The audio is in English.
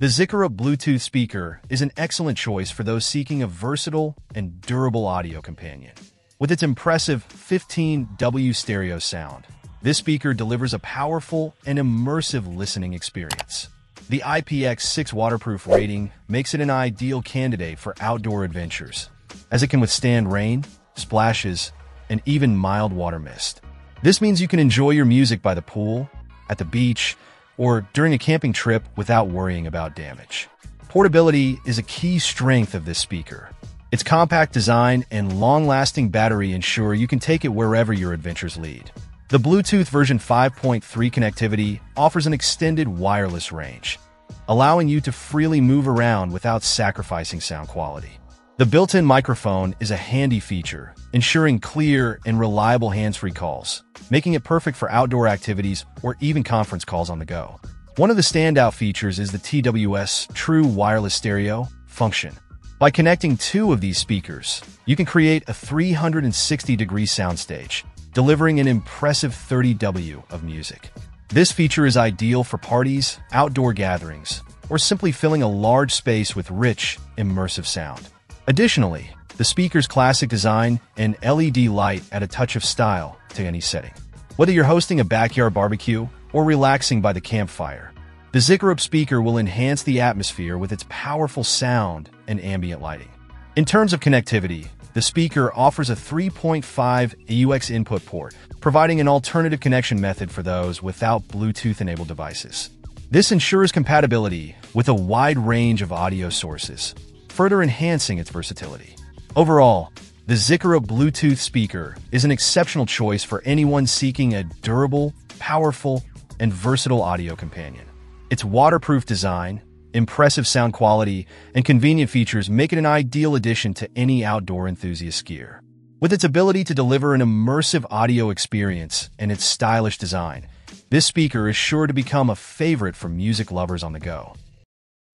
The ZICOROOP Bluetooth speaker is an excellent choice for those seeking a versatile and durable audio companion. With its impressive 15W stereo sound, this speaker delivers a powerful and immersive listening experience. The IPX6 waterproof rating makes it an ideal candidate for outdoor adventures, as it can withstand rain, splashes, and even mild water mist. This means you can enjoy your music by the pool, at the beach, or during a camping trip without worrying about damage. Portability is a key strength of this speaker. Its compact design and long-lasting battery ensure you can take it wherever your adventures lead. The Bluetooth version 5.3 connectivity offers an extended wireless range, allowing you to freely move around without sacrificing sound quality. The built-in microphone is a handy feature, ensuring clear and reliable hands-free calls, making it perfect for outdoor activities or even conference calls on the go. One of the standout features is the TWS True Wireless Stereo function. By connecting two of these speakers, you can create a 360-degree soundstage, delivering an impressive 30W of music. This feature is ideal for parties, outdoor gatherings, or simply filling a large space with rich, immersive sound. Additionally, the speaker's classic design and LED light add a touch of style to any setting. Whether you're hosting a backyard barbecue or relaxing by the campfire, the ZICOROOP speaker will enhance the atmosphere with its powerful sound and ambient lighting. In terms of connectivity, the speaker offers a 3.5 AUX input port, providing an alternative connection method for those without Bluetooth-enabled devices. This ensures compatibility with a wide range of audio sources, further enhancing its versatility. Overall, the ZICOROOP Bluetooth speaker is an exceptional choice for anyone seeking a durable, powerful, and versatile audio companion. Its waterproof design, impressive sound quality, and convenient features make it an ideal addition to any outdoor enthusiast skier. With its ability to deliver an immersive audio experience and its stylish design, this speaker is sure to become a favorite for music lovers on the go.